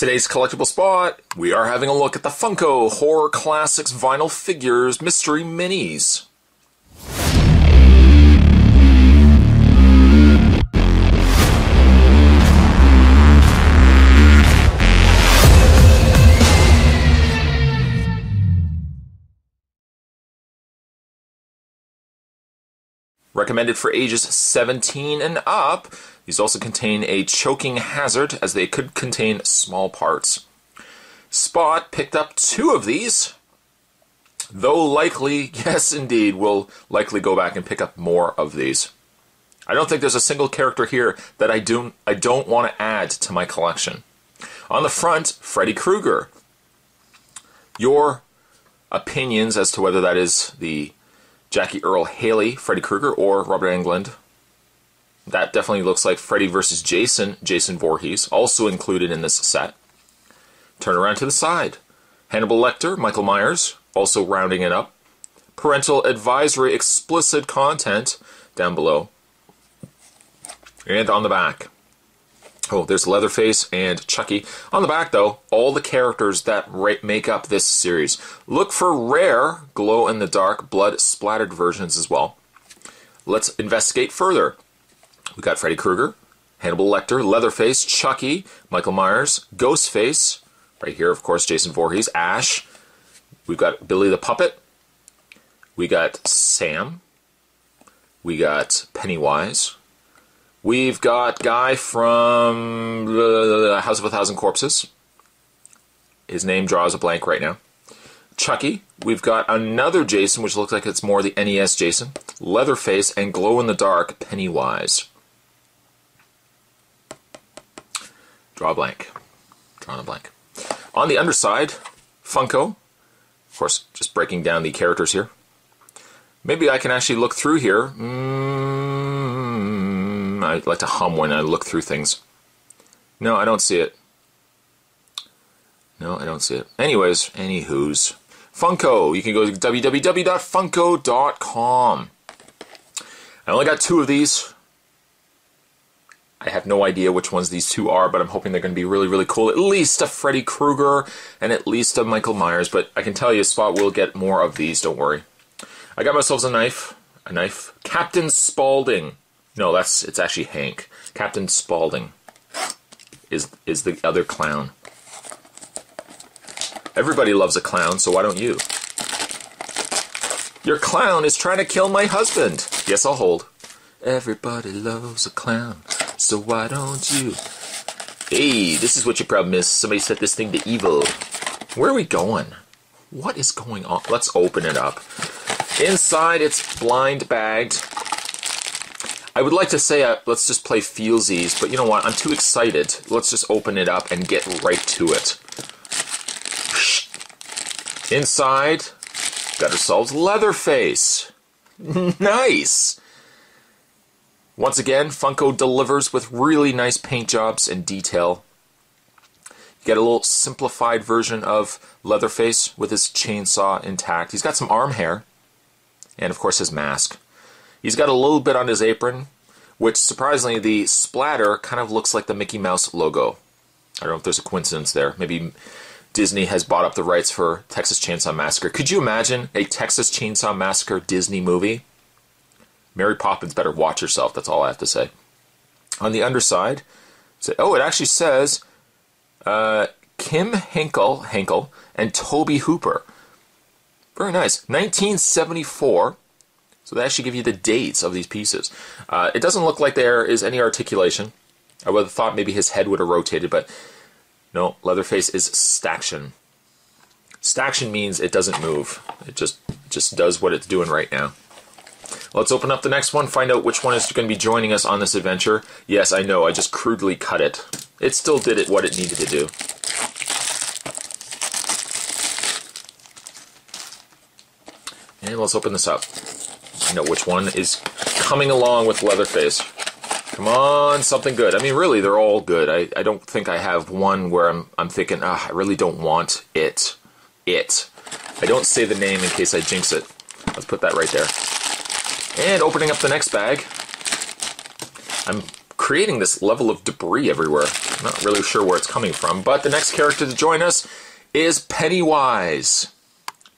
Today's collectible spot, we are having a look at the Funko Horror Classics Vinyl Figures Mystery Minis. Recommended for ages 17 and up, these also contain a choking hazard as they could contain small parts. Spot picked up two of these, though likely, yes indeed, will likely go back and pick up more of these. I don't think there's a single character here that I don't, I don't want to add to my collection. On the front, Freddy Krueger. Your opinions as to whether that is the Jackie Earle Haley, Freddy Krueger, or Robert Englund. That definitely looks like Freddy versus Jason, Jason Voorhees, also included in this set. Turn around to the side. Hannibal Lecter, Michael Myers, also rounding it up. Parental advisory explicit content down below. And on the back. Oh, there's Leatherface and Chucky. On the back, though, all the characters that make up this series. Look for rare glow in the dark, blood splattered versions as well. Let's investigate further. We got Freddy Krueger, Hannibal Lecter, Leatherface, Chucky, Michael Myers, Ghostface. Right here, of course, Jason Voorhees, Ash. We've got Billy the Puppet. We got Sam. We got Pennywise. We've got Guy from the House of a Thousand Corpses. His name draws a blank right now. Chucky. We've got another Jason, which looks like it's more the NES Jason. Leatherface and glow in the dark Pennywise. Draw a blank. Drawing a blank. On the underside, Funko. Of course, just breaking down the characters here. Maybe I can actually look through here. Mm I like to hum when I look through things. No, I don't see it. No, I don't see it. Anyways, anywho's. Funko. You can go to www.funko.com. I only got two of these. I have no idea which ones these two are, but I'm hoping they're going to be really, really cool. At least a Freddy Krueger and at least a Michael Myers, but I can tell you Spot will get more of these, don't worry. I got myself a knife. A knife. Captain Spaulding. No, that's it's actually Hank. Captain Spaulding is is the other clown. Everybody loves a clown, so why don't you? Your clown is trying to kill my husband. Yes, I'll hold. Everybody loves a clown, so why don't you? Hey, this is what your problem is. Somebody set this thing to evil. Where are we going? What is going on? Let's open it up. Inside, it's blind bagged. I would like to say uh, let's just play feelsies, but you know what? I'm too excited. Let's just open it up and get right to it. Inside, got ourselves Leatherface. nice! Once again, Funko delivers with really nice paint jobs and detail. You get a little simplified version of Leatherface with his chainsaw intact. He's got some arm hair, and of course his mask. He's got a little bit on his apron, which surprisingly the splatter kind of looks like the Mickey Mouse logo. I don't know if there's a coincidence there. Maybe Disney has bought up the rights for Texas Chainsaw Massacre. Could you imagine a Texas Chainsaw Massacre Disney movie? Mary Poppins better watch herself, that's all I have to say. On the underside, say, oh, it actually says uh, Kim Henkel, Henkel and Tobe Hooper. Very nice. 1974 so they actually give you the dates of these pieces. Uh, it doesn't look like there is any articulation. I would have thought maybe his head would have rotated, but no, Leatherface is staction. Staction means it doesn't move. It just just does what it's doing right now. Let's open up the next one, find out which one is going to be joining us on this adventure. Yes, I know, I just crudely cut it. It still did it what it needed to do. And let's open this up. I know which one is coming along with Leatherface. Come on, something good. I mean, really, they're all good. I, I don't think I have one where I'm, I'm thinking, ah, I really don't want it. It. I don't say the name in case I jinx it. Let's put that right there. And opening up the next bag, I'm creating this level of debris everywhere. I'm not really sure where it's coming from, but the next character to join us is Pennywise.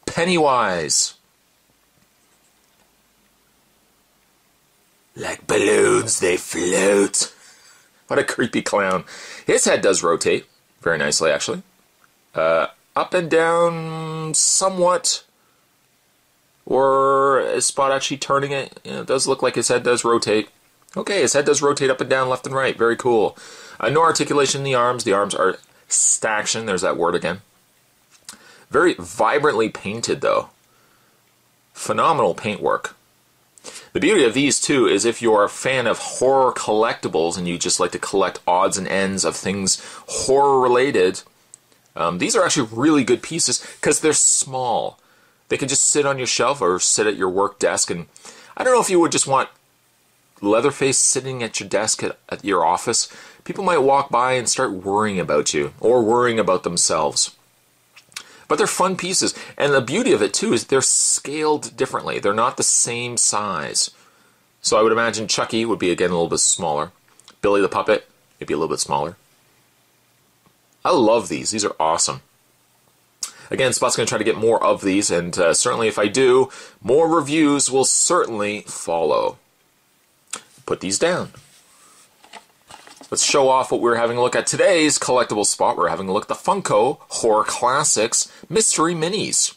Pennywise. Like balloons, they float. What a creepy clown. His head does rotate very nicely, actually. Uh, up and down somewhat. Or is Spot actually turning it? You know, it does look like his head does rotate. Okay, his head does rotate up and down, left and right. Very cool. Uh, no articulation in the arms. The arms are staction. There's that word again. Very vibrantly painted, though. Phenomenal paintwork. The beauty of these two is if you're a fan of horror collectibles and you just like to collect odds and ends of things horror related, um, these are actually really good pieces because they're small. They can just sit on your shelf or sit at your work desk. And I don't know if you would just want Leatherface sitting at your desk at, at your office. People might walk by and start worrying about you or worrying about themselves. But they're fun pieces. And the beauty of it, too, is they're scaled differently. They're not the same size. So I would imagine Chucky would be, again, a little bit smaller. Billy the Puppet, maybe a little bit smaller. I love these. These are awesome. Again, Spot's going to try to get more of these, and uh, certainly if I do, more reviews will certainly follow. Put these down. Let's show off what we're having a look at today's collectible spot. We're having a look at the Funko Horror Classics Mystery Minis.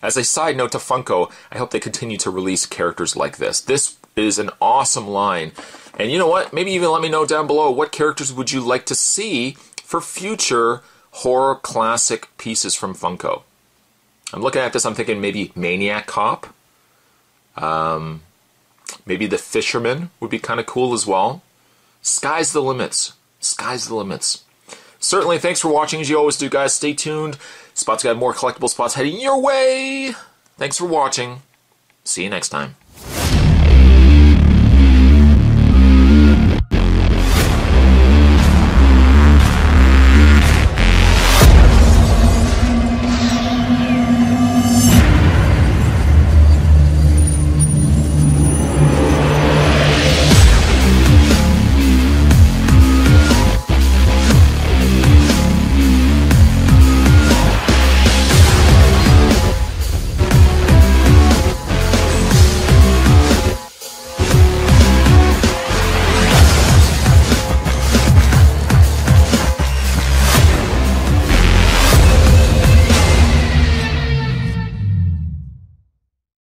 As a side note to Funko, I hope they continue to release characters like this. This is an awesome line. And you know what? Maybe even let me know down below what characters would you like to see for future horror classic pieces from Funko. I'm looking at this, I'm thinking maybe Maniac Cop. Um, maybe The Fisherman would be kind of cool as well. Sky's the limits. Sky's the limits. Certainly, thanks for watching as you always do, guys. Stay tuned. Spot's got more collectible spots heading your way. Thanks for watching. See you next time.